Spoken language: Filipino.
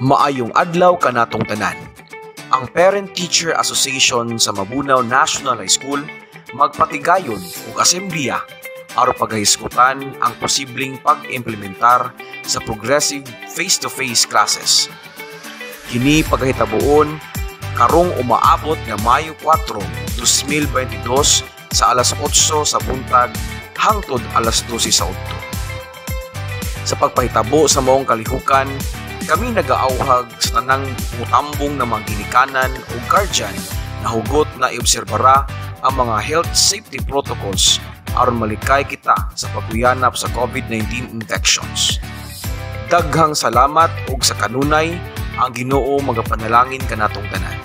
Maayong adlaw kanatong tanan. Ang Parent Teacher Association sa Mabunaw National High School magpatigayon ug asembliya aron paghisgutan ang posibleng pag-implementar sa progressive face-to-face classes. Kini pagahitabuon karong umaabot nga Mayo 4, 2022 sa alas 8 sa buntag hangtod alas 12 sa udto. Sa pagpahitabo sa maong kalihukan, kami nagaauhag sa tanang mutambong na mga ginikanan o guardian na hugot na iobserbara ang mga health safety protocols aron malikay kita sa pagkuyanap sa COVID-19 infections. Daghang salamat ug sa kanunay ang Ginoo magapanalangin kanatong tanan.